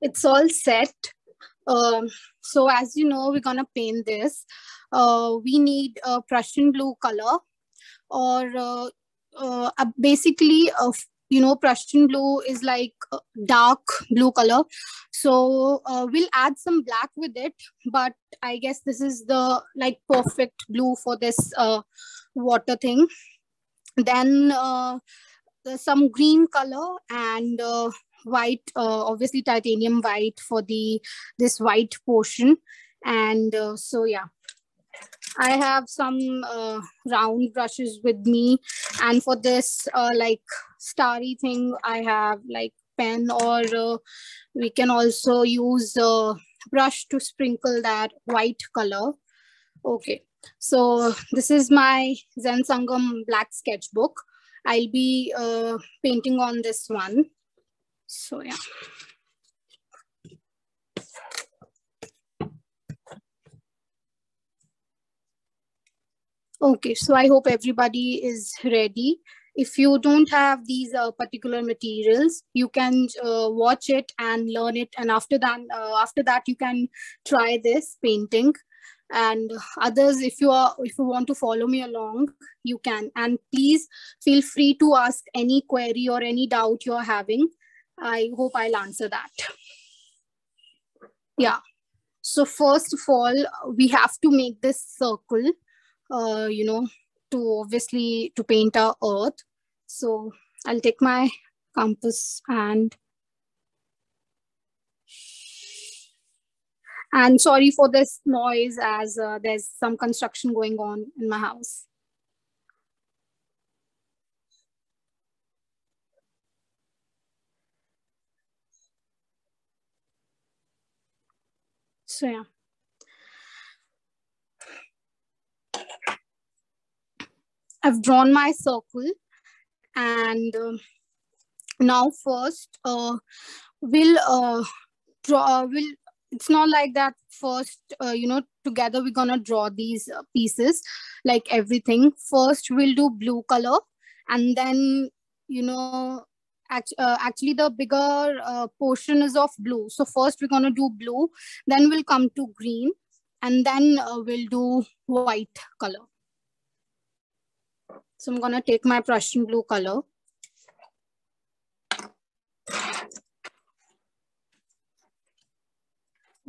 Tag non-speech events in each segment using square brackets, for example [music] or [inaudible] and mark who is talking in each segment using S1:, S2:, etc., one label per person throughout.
S1: it's all set. Um, so as you know, we're gonna paint this. Uh, we need a Prussian blue color or uh, uh, basically a you know prussian blue is like dark blue color so uh, we'll add some black with it but i guess this is the like perfect blue for this uh, water thing then uh, some green color and uh, white uh, obviously titanium white for the this white portion and uh, so yeah I have some uh, round brushes with me. And for this uh, like starry thing, I have like pen or uh, we can also use a brush to sprinkle that white color. Okay, so this is my Zen Sangam black sketchbook. I'll be uh, painting on this one. So yeah. Okay, so I hope everybody is ready. If you don't have these uh, particular materials, you can uh, watch it and learn it. And after that, uh, after that, you can try this painting. And others, if you are, if you want to follow me along, you can. And please feel free to ask any query or any doubt you're having. I hope I'll answer that. Yeah. So first of all, we have to make this circle uh, you know, to obviously to paint our earth. So I'll take my compass and and sorry for this noise as uh, there's some construction going on in my house. So yeah. I've drawn my circle and uh, now first uh, we'll uh, draw, will it's not like that first, uh, you know, together we're gonna draw these uh, pieces like everything. First we'll do blue color and then, you know, act, uh, actually the bigger uh, portion is of blue. So first we're gonna do blue, then we'll come to green and then uh, we'll do white color. So I'm gonna take my Prussian blue color.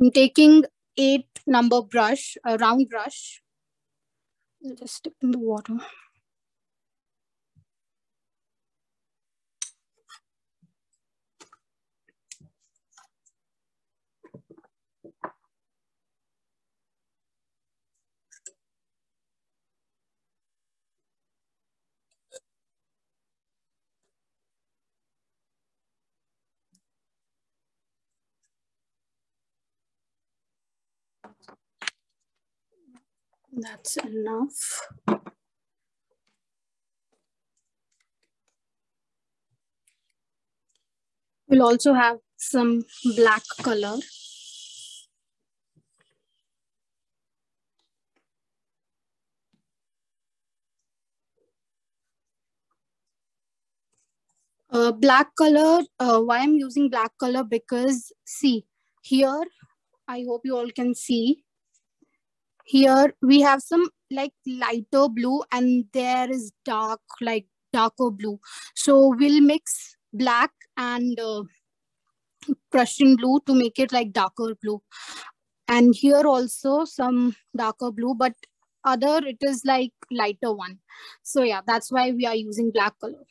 S1: I'm taking eight number brush, a round brush. I'll just stick in the water. That's enough. We'll also have some black color. Uh, black color, uh, why I'm using black color because see here, I hope you all can see here we have some like lighter blue and there is dark like darker blue. So we'll mix black and uh, prussian blue to make it like darker blue. And here also some darker blue but other it is like lighter one. So yeah that's why we are using black color.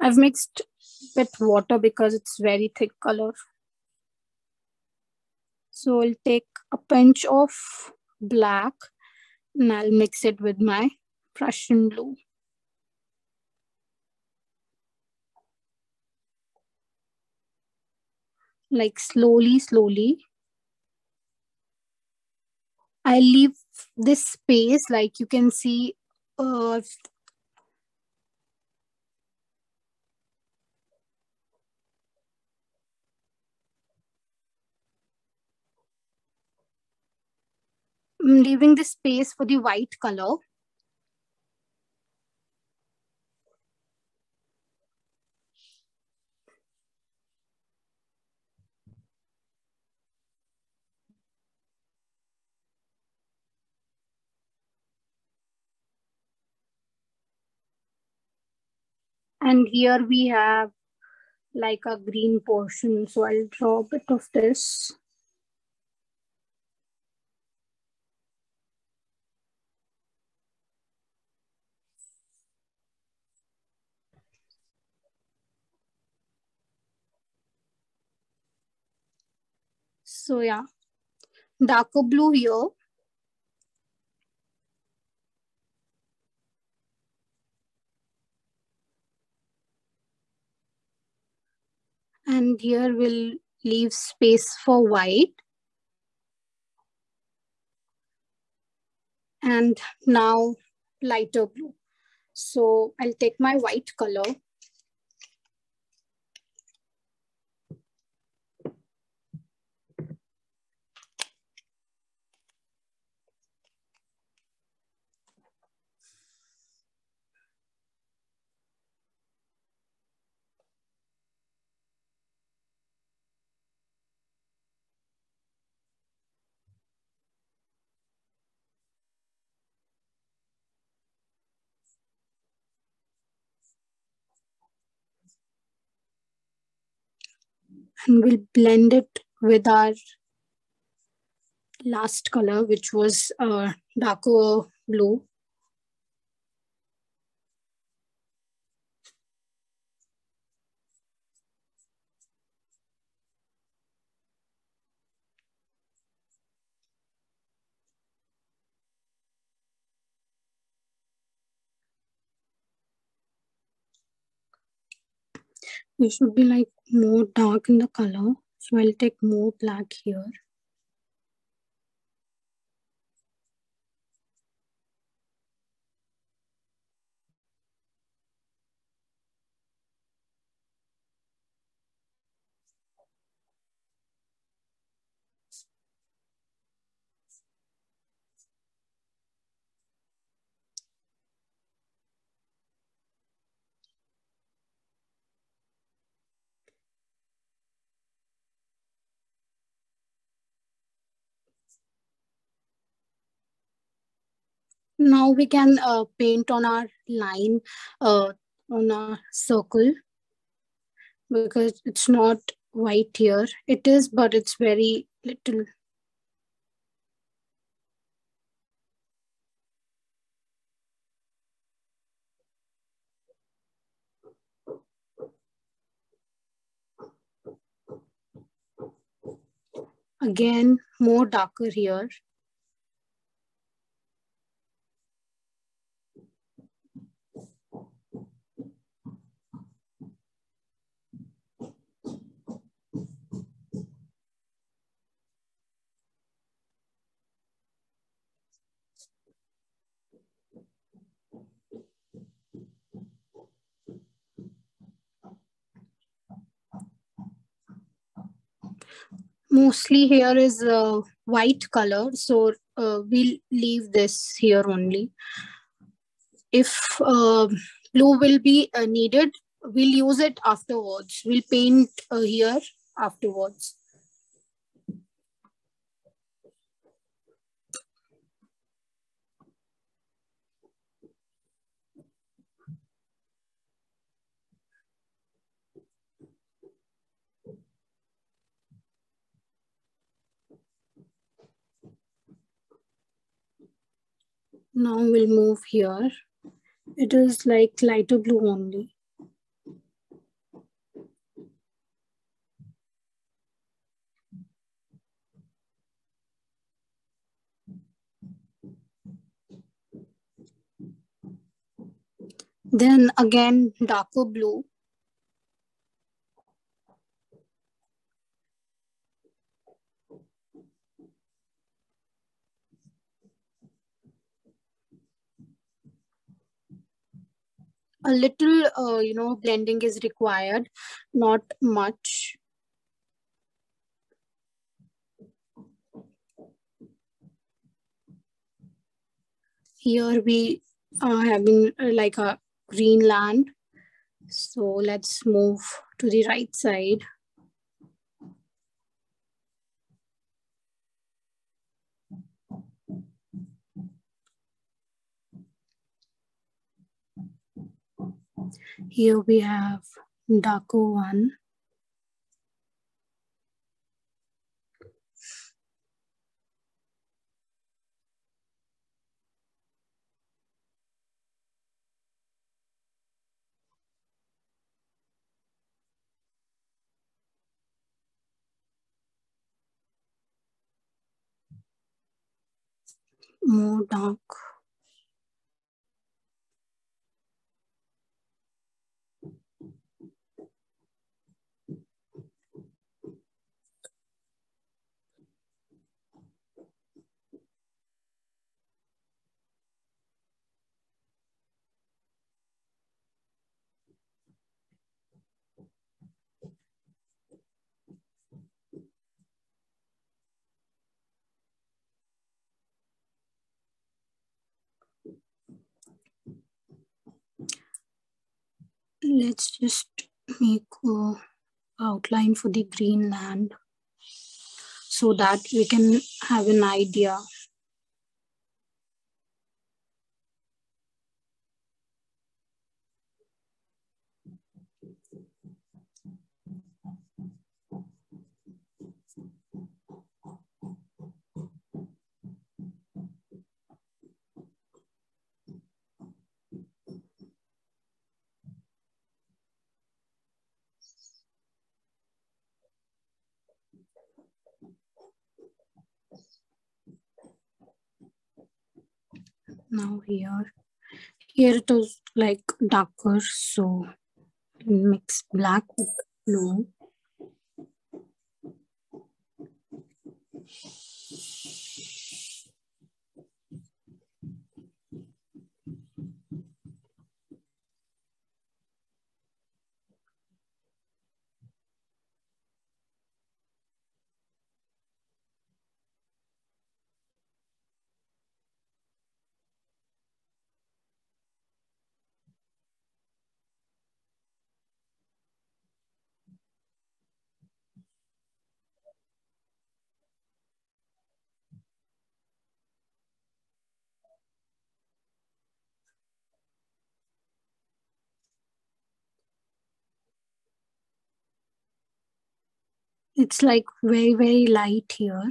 S1: I've mixed with water because it's very thick color. So I'll take a pinch of black and I'll mix it with my Prussian blue. Like slowly, slowly. I leave this space like you can see uh, I'm leaving the space for the white color. and here we have like a green portion so i'll draw a bit of this So yeah, darker blue here. And here we'll leave space for white. And now lighter blue. So I'll take my white color and we'll blend it with our last color, which was uh, darker blue. It should be like more dark in the color. So I'll take more black here. Now we can uh, paint on our line, uh, on a circle, because it's not white here. It is, but it's very little. Again, more darker here. Mostly here is uh, white color. So uh, we'll leave this here only. If uh, blue will be uh, needed we'll use it afterwards. We'll paint uh, here afterwards Now we'll move here. It is like lighter blue only. Then again, darker blue. A little uh, you know blending is required not much. Here we are having uh, like a green land. So let's move to the right side Here we have darker one. More dark. Let's just make a outline for the green land so that we can have an idea now here here it was like darker so mix black with blue it's like very very light here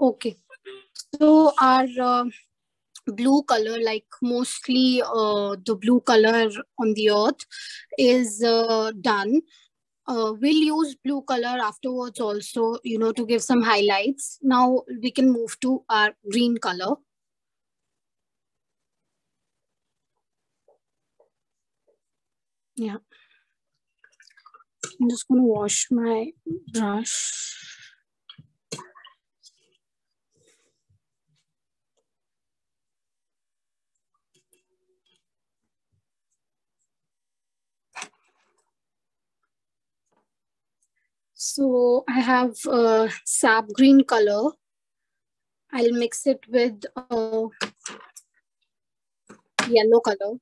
S1: okay. So our uh, blue color like mostly uh, the blue color on the earth is uh, done. Uh, we'll use blue color afterwards also you know to give some highlights. Now we can move to our green color. Yeah. I'm just going to wash my brush So I have a sap green color. I'll mix it with a yellow color.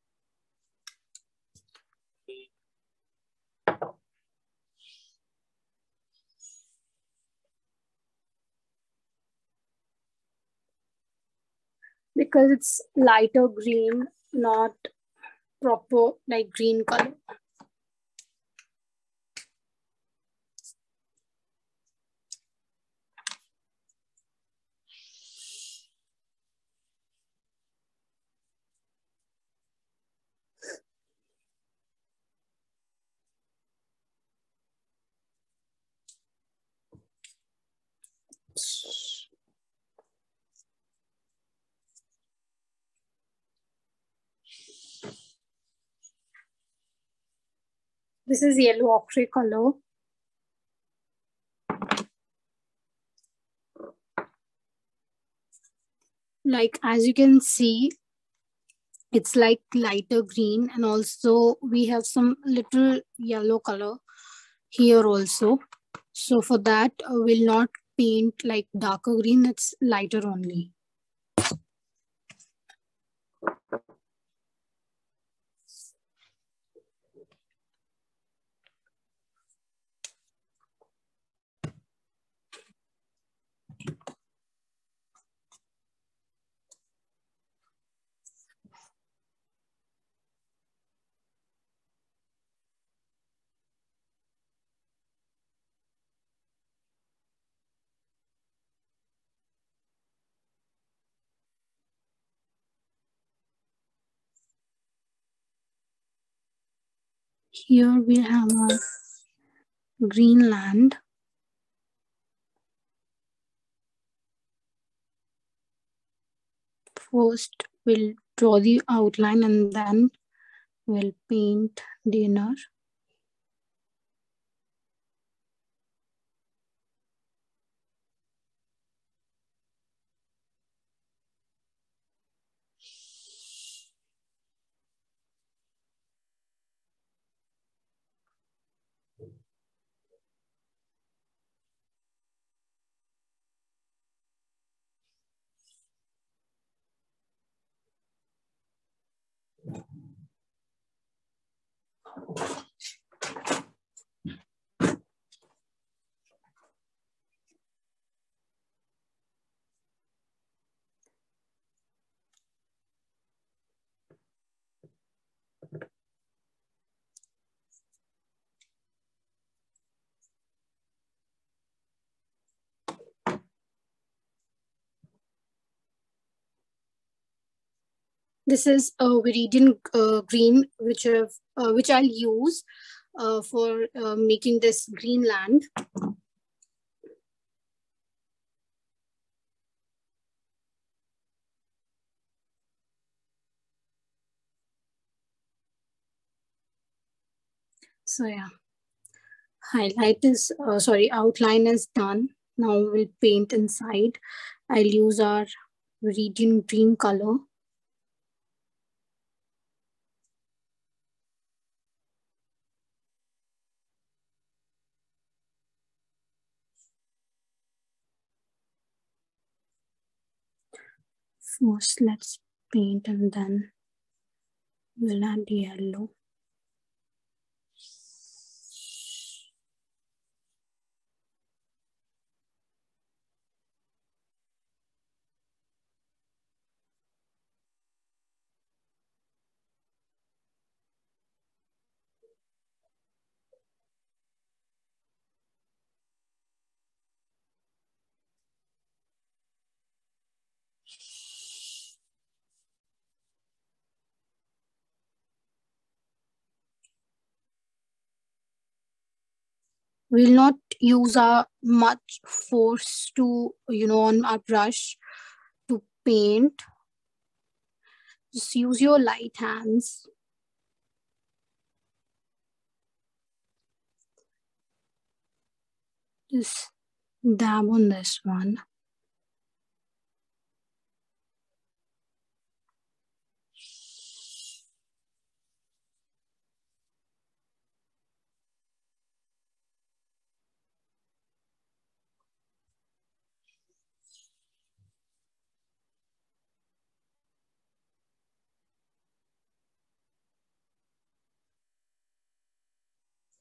S1: Because it's lighter green, not proper like green color. This is yellow ochre color. Like as you can see, it's like lighter green and also we have some little yellow color here also. So for that, uh, we'll not paint like darker green, it's lighter only. Here we have a Greenland. First, we'll draw the outline and then we'll paint the inner. This is a Viridian uh, green, which have, uh, which I'll use uh, for making this green land. So yeah, highlight is, uh, sorry, outline is done. Now we'll paint inside. I'll use our Viridian green color. First, let's paint and then we'll add yellow. We'll not use our much force to you know on our brush to paint. Just use your light hands. Just dab on this one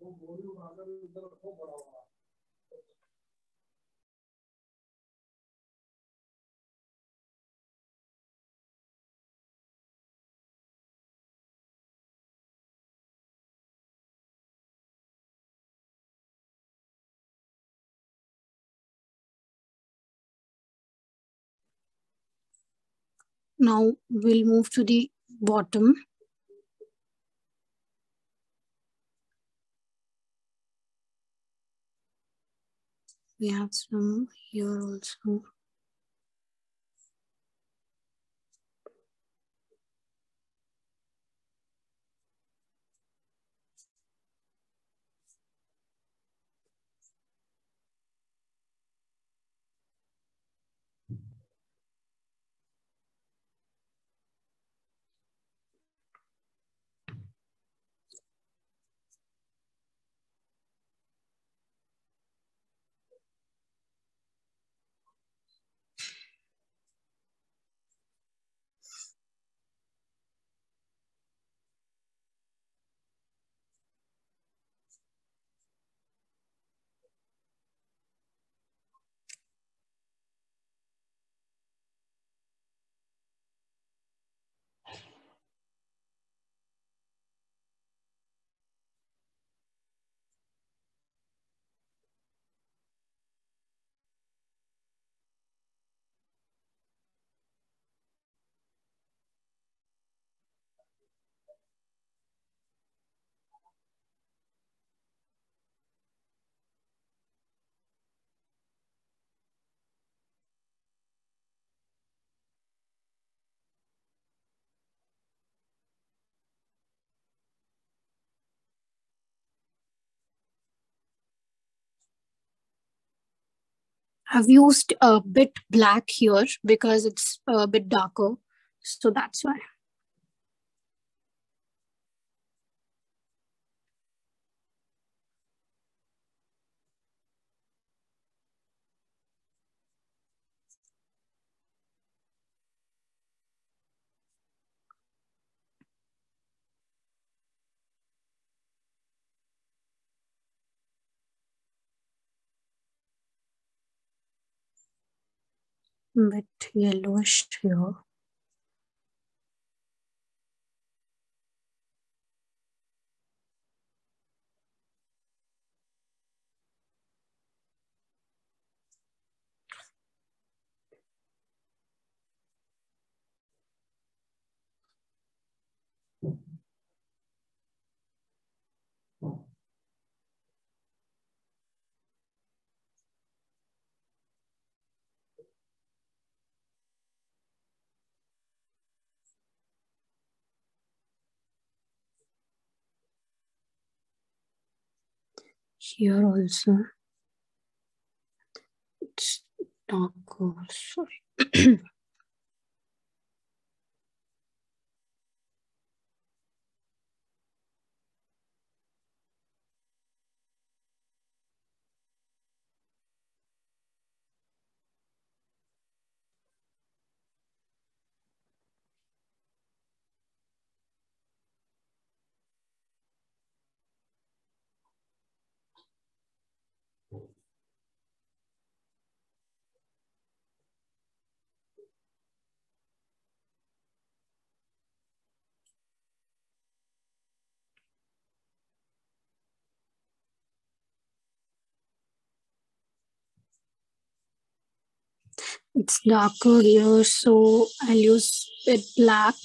S1: वो बोरी भागर इधर रखो बड़ा हुआ Now we'll move to the bottom. We have some here also. I've used a bit black here because it's a bit darker. So that's why. Bit yellowish here. Here also. It's darker, sorry. [clears throat] It's darker here, so I'll use it black.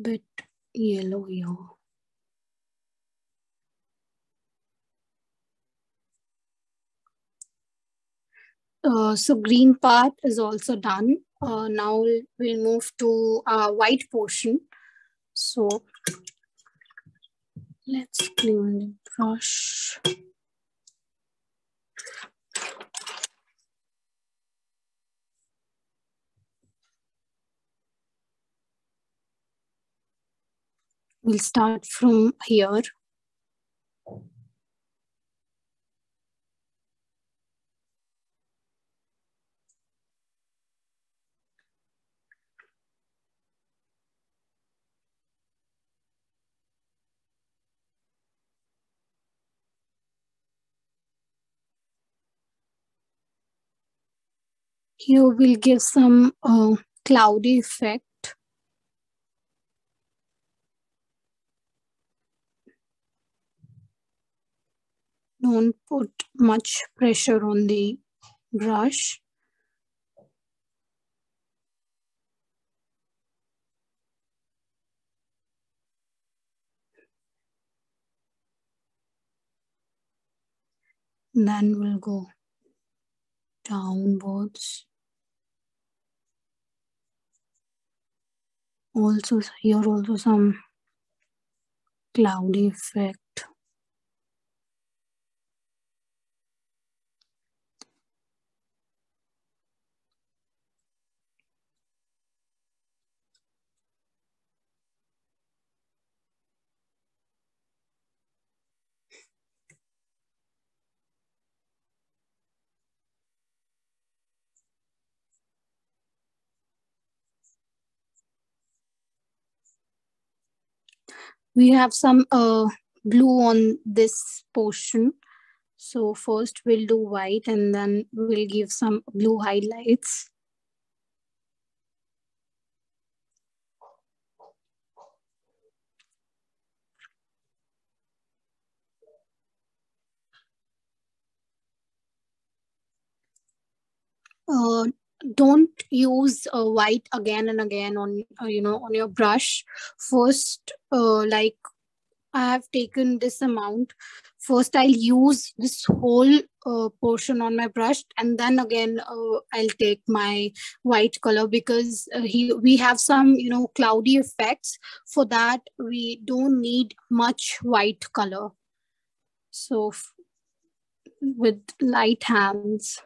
S1: Bit yellow here. Uh, so green part is also done. Uh, now we'll move to our white portion. So let's clean the brush. We'll start from here. Here we'll give some uh, cloudy effect. Don't put much pressure on the brush. Then we'll go downwards. Also here also some cloudy effect. We have some uh, blue on this portion. So first we'll do white and then we'll give some blue highlights. Uh, don't use uh, white again and again on uh, you know on your brush. First uh, like i have taken this amount. First i'll use this whole uh, portion on my brush and then again uh, i'll take my white color because uh, he, we have some you know cloudy effects. For that we don't need much white color. So with light hands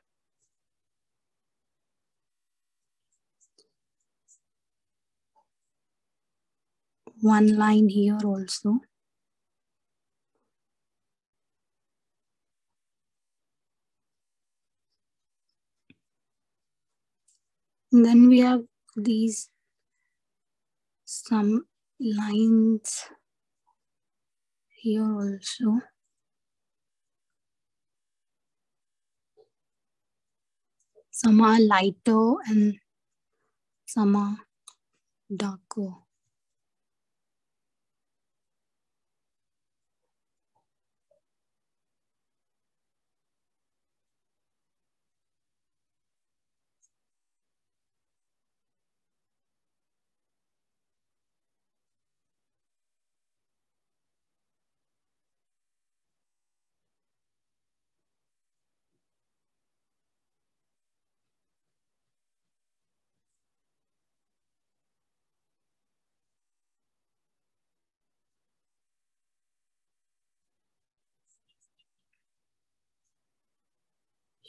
S1: one line here also. And then we have these some lines here also. Some are lighter and some are darker.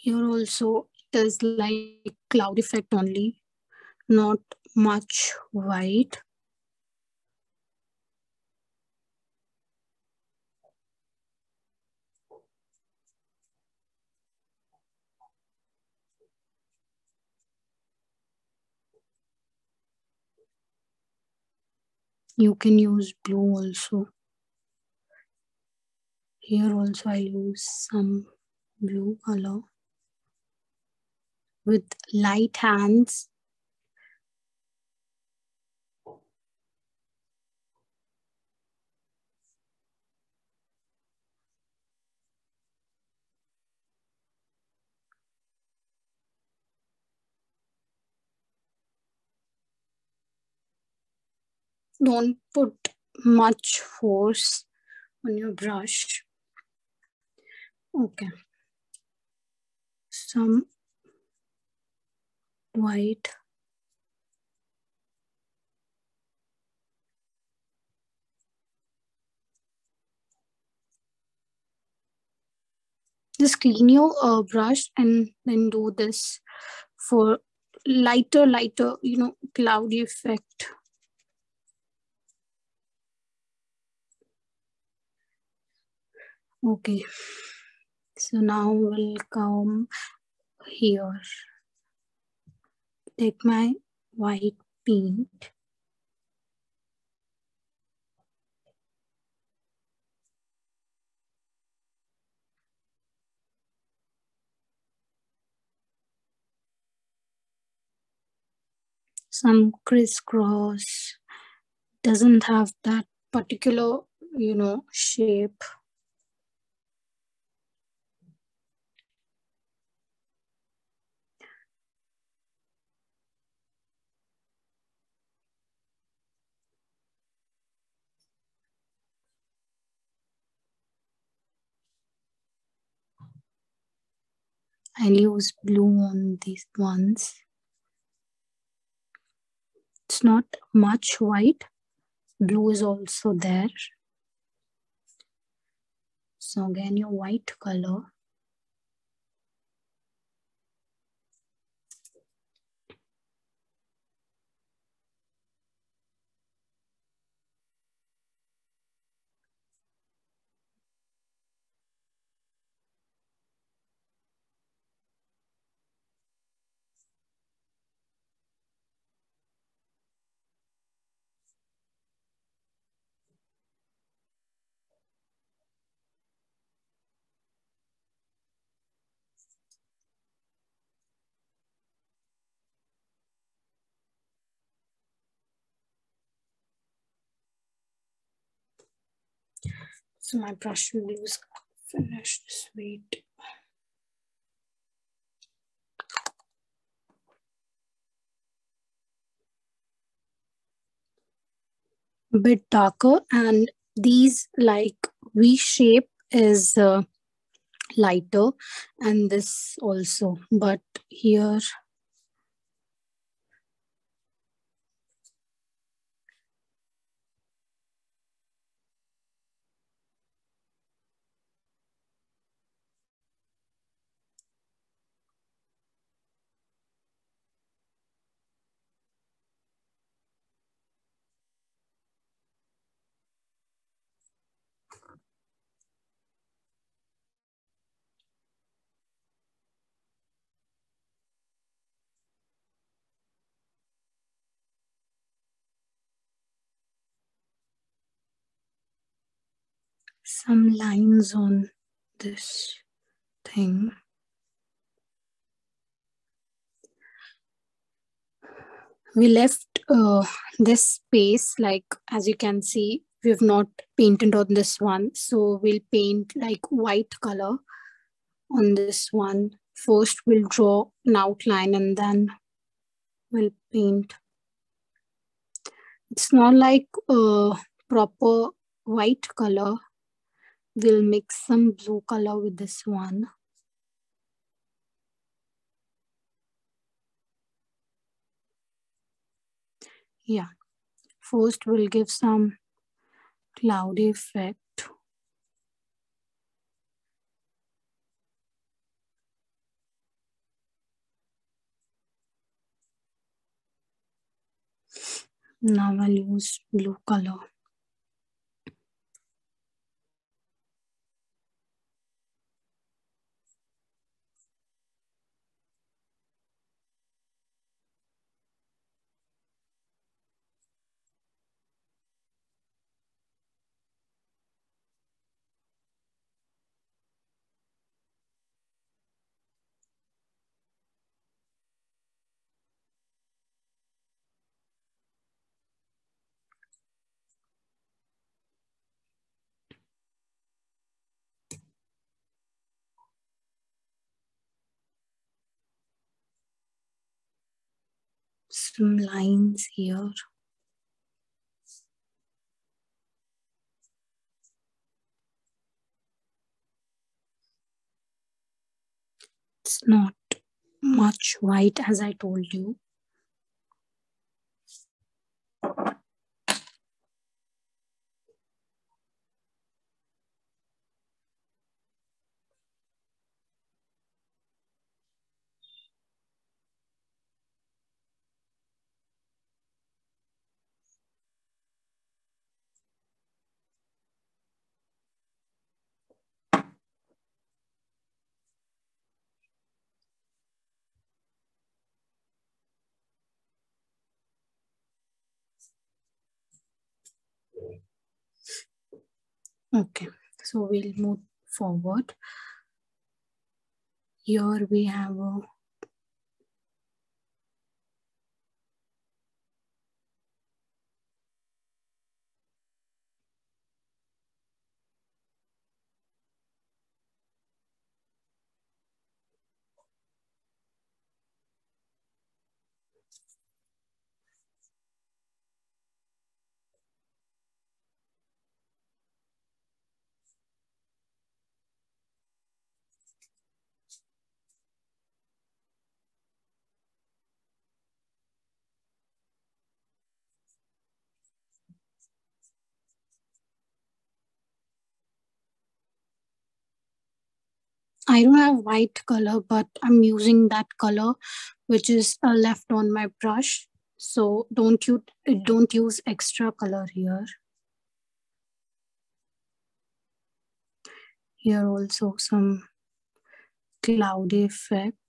S1: Here also it is like cloud effect only, not much white. You can use blue also. Here also I use some blue color with light hands. don't put much force on your brush. Okay. Some white. Just clean your uh, brush and then do this for lighter, lighter, you know, cloudy effect. Okay. So now we'll come here. Take my white paint. Some crisscross doesn't have that particular, you know, shape. I'll use blue on these ones. It's not much white. Blue is also there. So again, your white color. So my brush use finished sweet. Bit darker and these like V shape is uh, lighter and this also but here some lines on this thing. We left uh, this space, like as you can see, we have not painted on this one. So we'll paint like white color on this one. First, we'll draw an outline and then we'll paint. It's not like a proper white color we'll mix some blue color with this one. Yeah, first we'll give some cloudy effect. Now I'll use blue color. some lines here. It's not much white as I told you. Okay, so we'll move forward. Here we have a I don't have white color, but I'm using that color, which is uh, left on my brush. So don't you don't use extra color here. Here also some cloudy effect.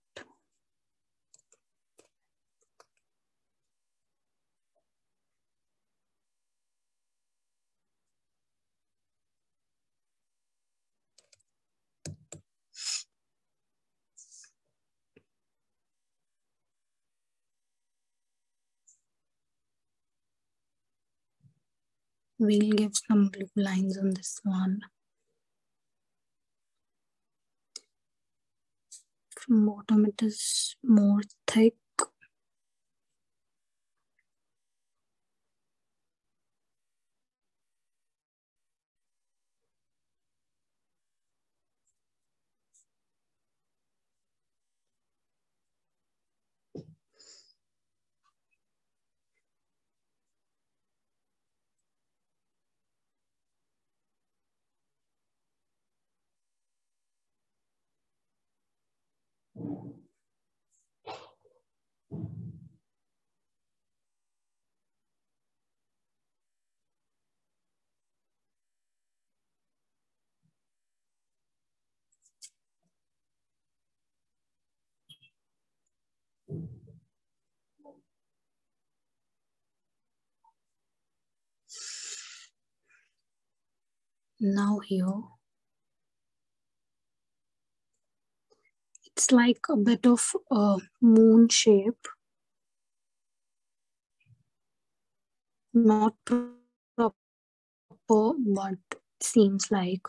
S1: We'll give some blue lines on this one. From bottom it is more thick. Now here, it's like a bit of a moon shape. Not proper, but seems like.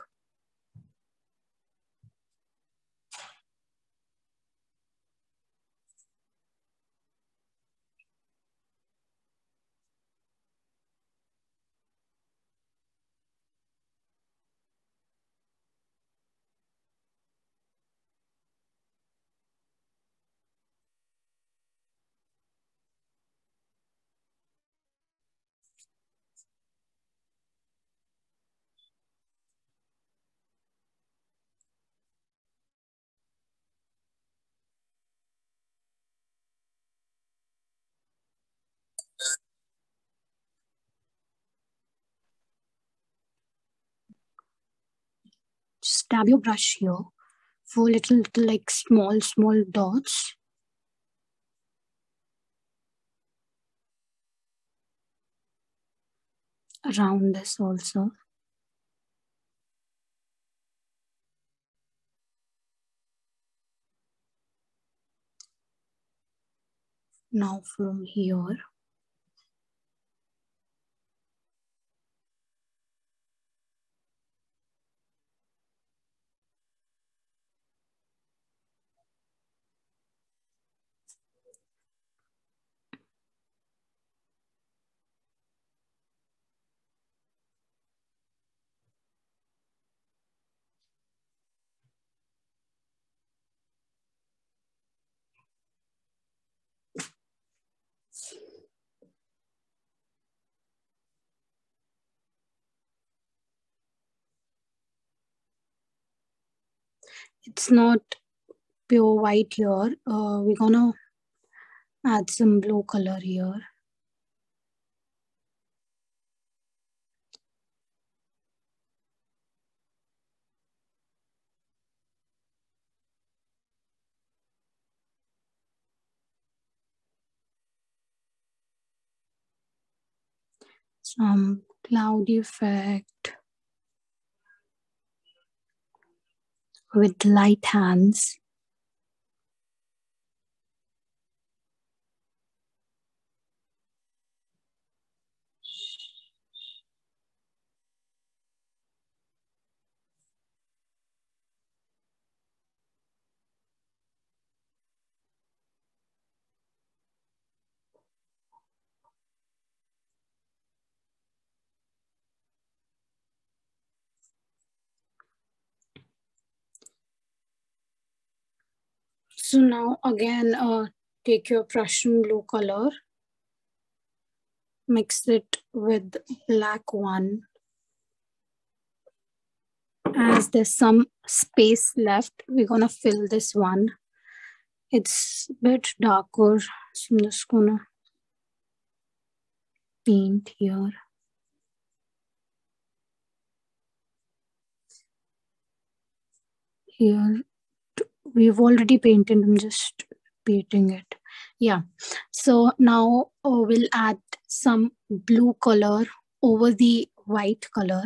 S1: Dab your brush here for little, little like small, small dots. Around this also. Now from here. It's not pure white here. Uh, we're gonna add some blue color here. Some cloudy effect with light hands. So now again, uh, take your Prussian blue color, mix it with black one. As there's some space left, we're gonna fill this one. It's a bit darker, so I'm just gonna paint here. Here we've already painted i'm just painting it. Yeah. So now uh, we'll add some blue color over the white color.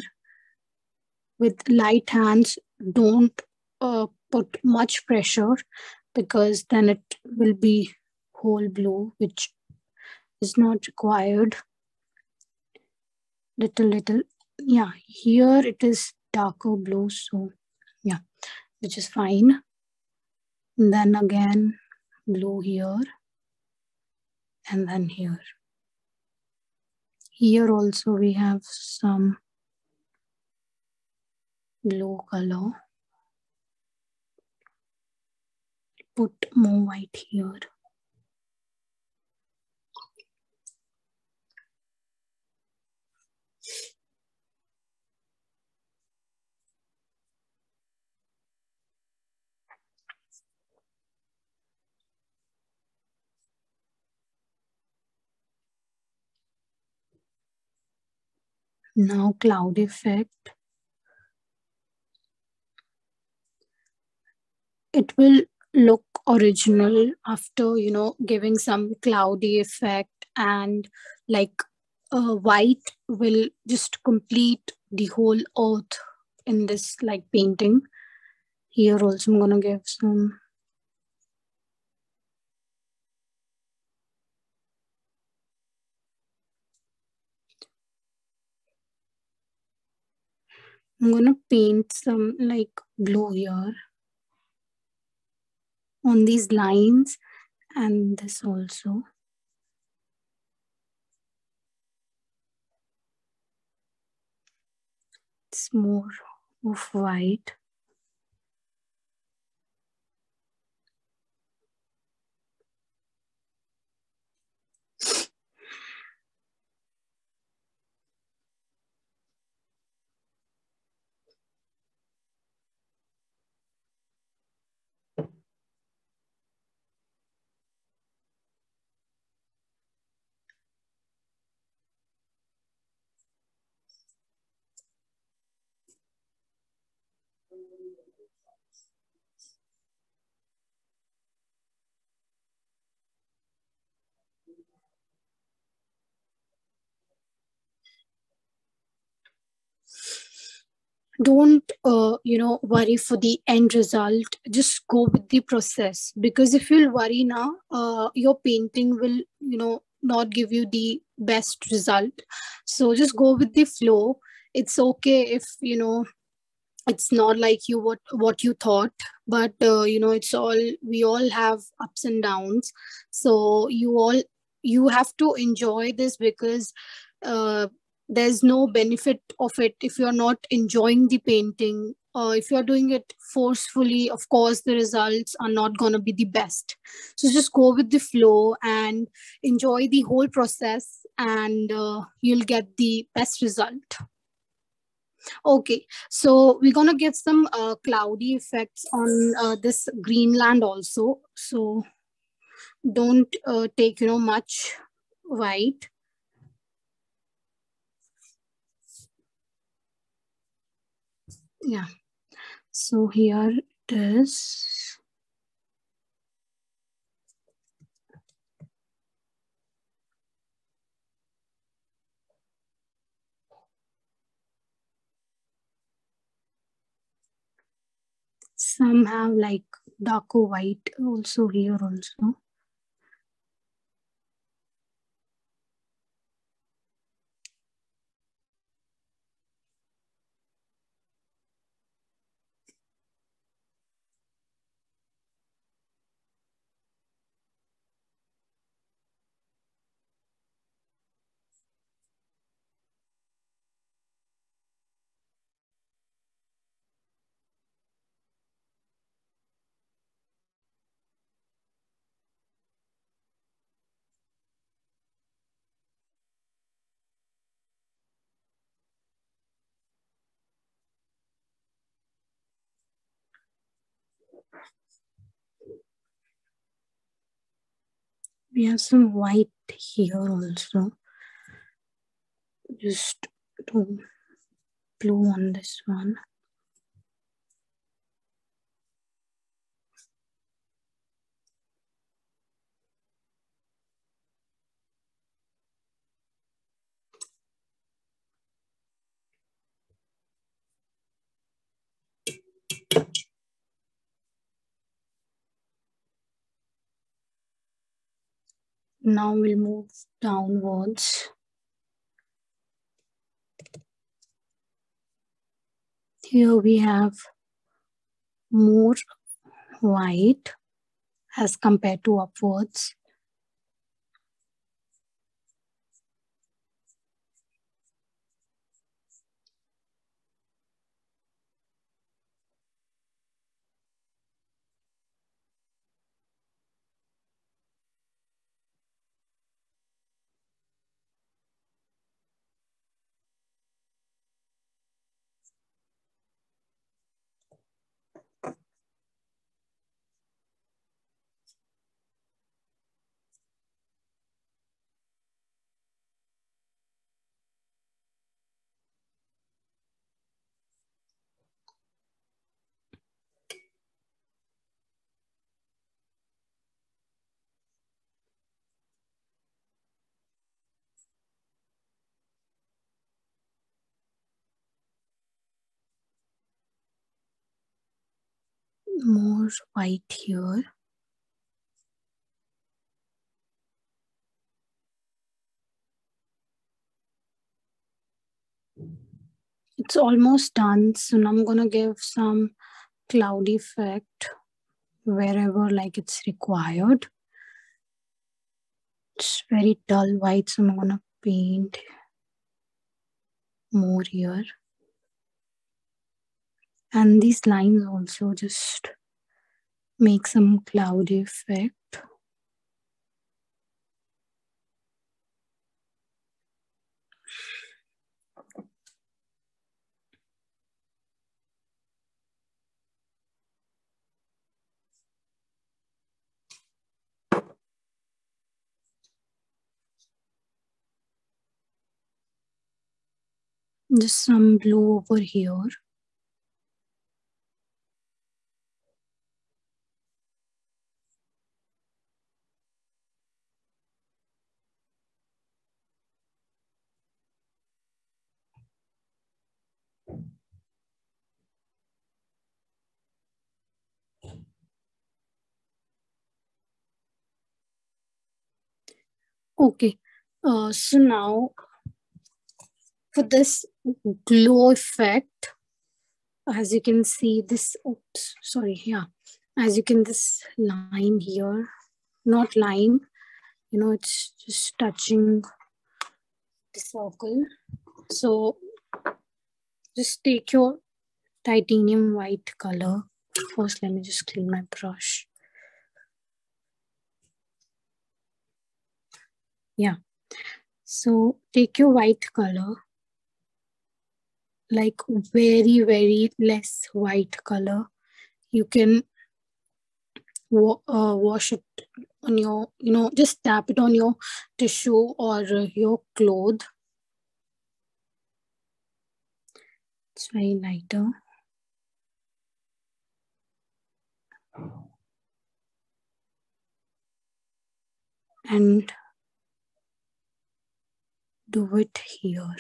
S1: With light hands don't uh, put much pressure because then it will be whole blue which is not required. Little little yeah here it is darker blue so yeah which is fine and then again blue here and then here. Here also we have some blue color. Put more white here. Now cloud effect. It will look original after, you know, giving some cloudy effect and like uh, white will just complete the whole earth in this like painting. Here also I'm gonna give some I'm gonna paint some like blue here on these lines and this also. It's more of white. Don't uh, you know worry for the end result. Just go with the process. Because if you'll worry now uh, your painting will you know not give you the best result. So just go with the flow. It's okay if you know it's not like you what what you thought but uh, you know it's all we all have ups and downs. So you all you have to enjoy this because uh, there's no benefit of it if you're not enjoying the painting uh, if you're doing it forcefully of course the results are not going to be the best. So just go with the flow and enjoy the whole process and uh, you'll get the best result Okay, so we're gonna give some uh, cloudy effects on uh, this Greenland also. So don't uh, take, you know, much white. Yeah, so here it is. Some have like darker white also here also. We have some white here also. Just to blue on this one. Now we'll move downwards. Here we have more white as compared to upwards. More white here. It's almost done. So now I'm gonna give some cloud effect wherever like it's required. It's very dull white, so I'm gonna paint more here. And these lines also just make some cloud effect. Just some blue over here. Okay, uh, so now for this glow effect, as you can see this, oops, sorry, yeah, as you can this line here, not line, you know, it's just touching the circle. So just take your titanium white color. First, let me just clean my brush. Yeah. So take your white color like very, very less white color. You can wa- uh, wash it on your, you know, just tap it on your tissue or your cloth. It's very lighter. And do it here.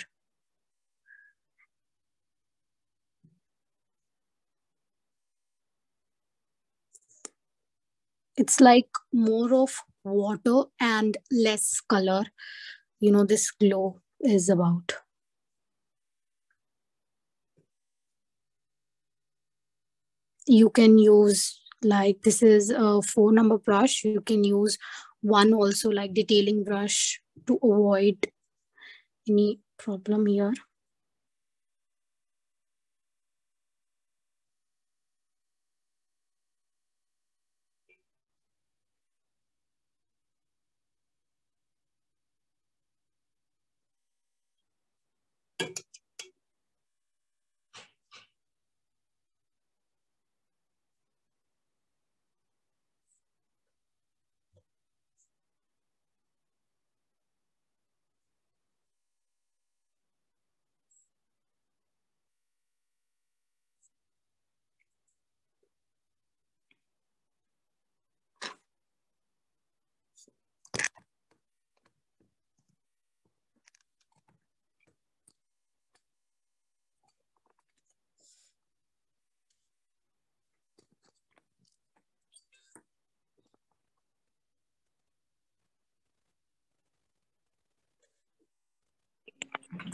S1: It's like more of water and less color. You know, this glow is about. You can use like this is a four number brush. You can use one also like detailing brush to avoid any problem here.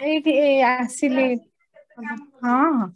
S2: ଏଇଠି ଏଇ ଆସିଲି ହଁ ହଁ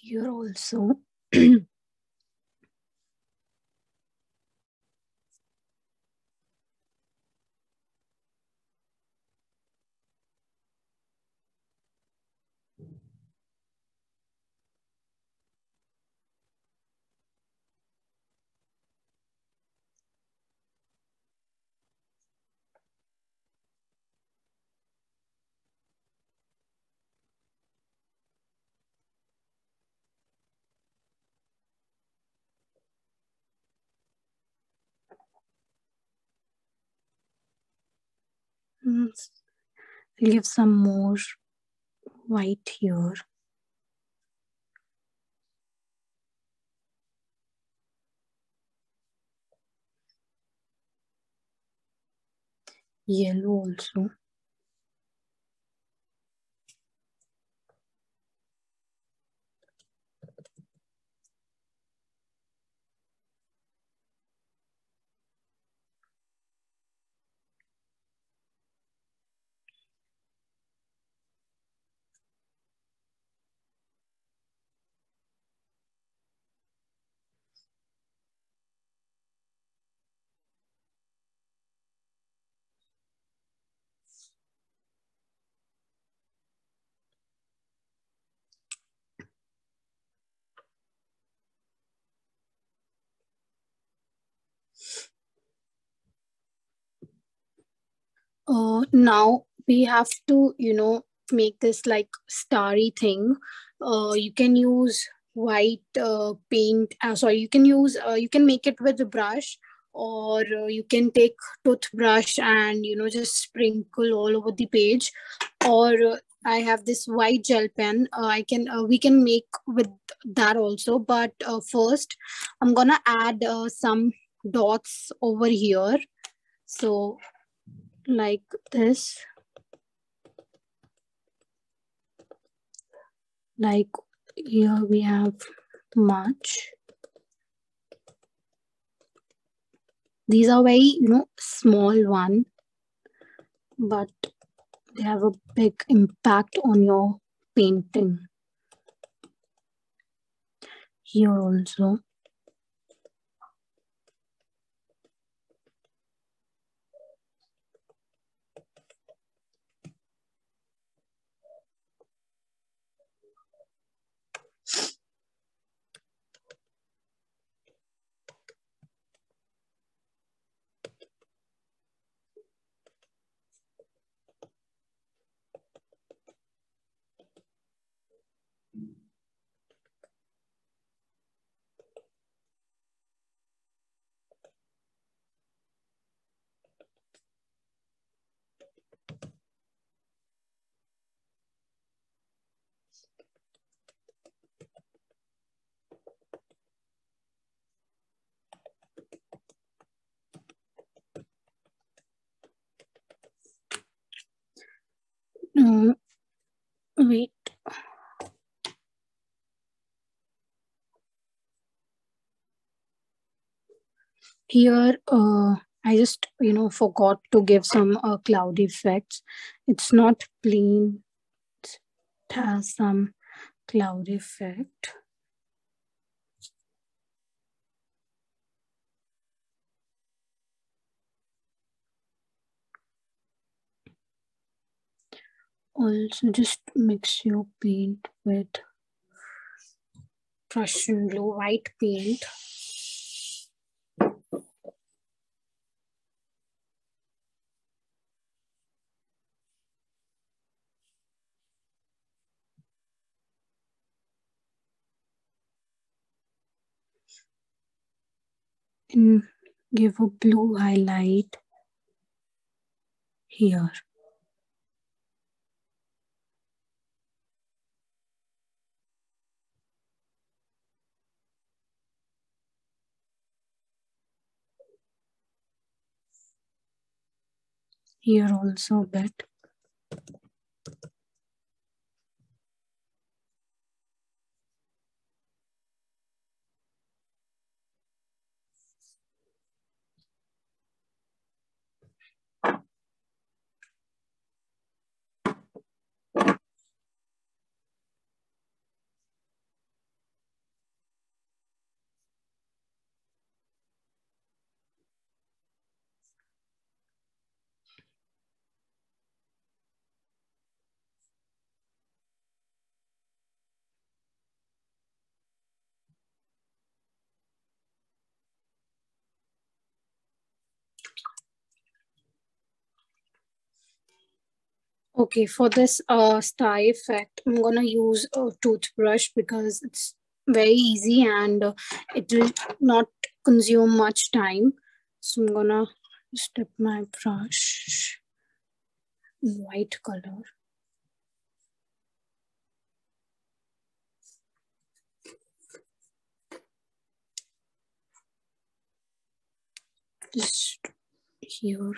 S1: Here also. [clears throat] Mm, Leave some more white here. Yellow also. Uh, now we have to you know make this like starry thing uh, you can use white uh, paint uh, sorry you can use uh, you can make it with a brush or uh, you can take toothbrush and you know just sprinkle all over the page or uh, I have this white gel pen. Uh, I can uh, we can make with that also. But uh, first, I'm gonna add uh, some dots over here. So like this. Like here we have much. These are very, you know, small one, but they have a big impact on your painting. Here also. Um, wait. Here, uh, I just, you know, forgot to give some uh, cloud effects. It's not plain. It has some cloud effect. Also, just mix your paint with Prussian blue white paint. And give a blue highlight here. Here also a bit. Okay, for this uh, star effect, I'm gonna use a toothbrush because it's very easy and uh, it will not consume much time. So I'm gonna dip my brush white color. Just here.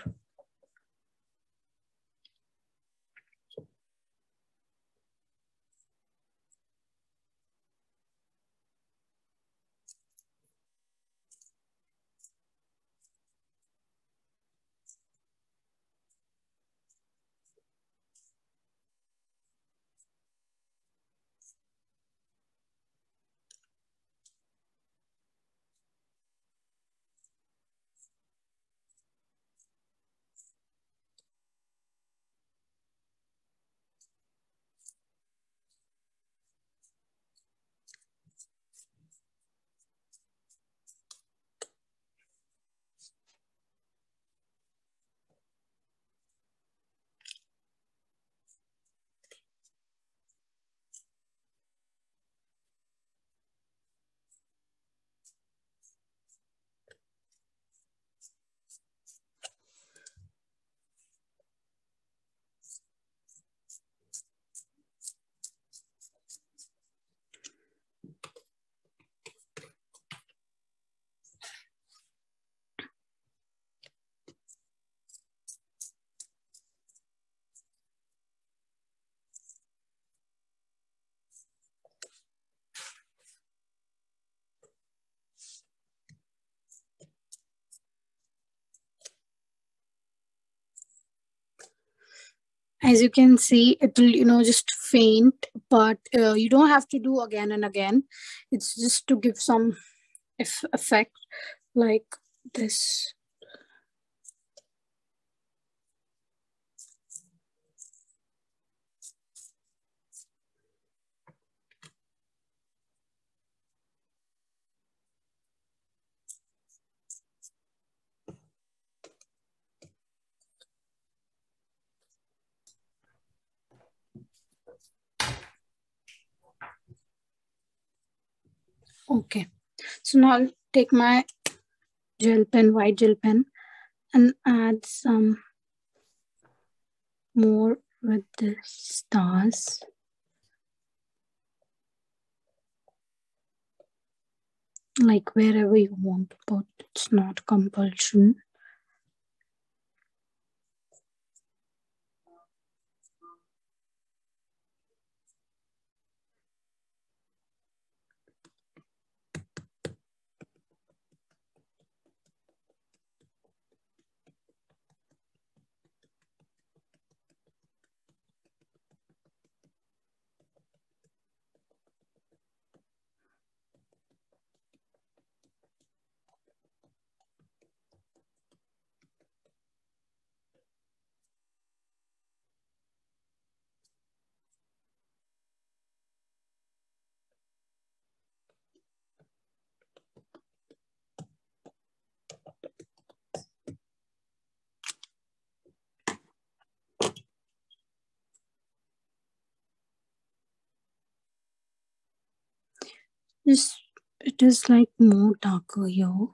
S1: As you can see it will you know just faint but uh, you don't have to do again and again. It's just to give some effect like this Okay, so now I'll take my gel pen, white gel pen, and add some more with the stars. Like wherever you want but it's not compulsion. It is like more darker here.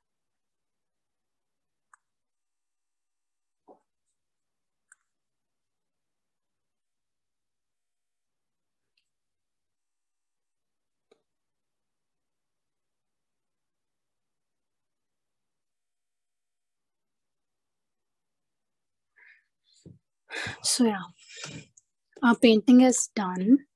S1: So yeah, our painting is done.